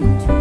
one, two.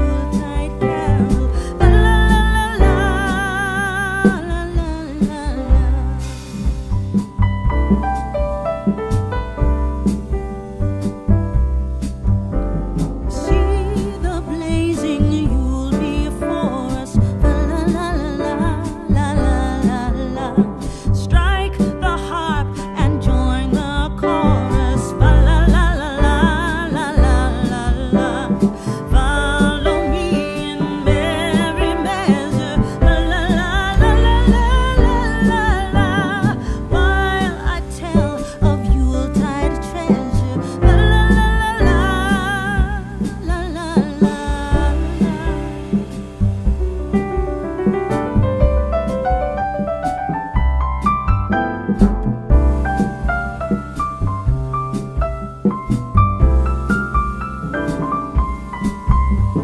Mm-hmm.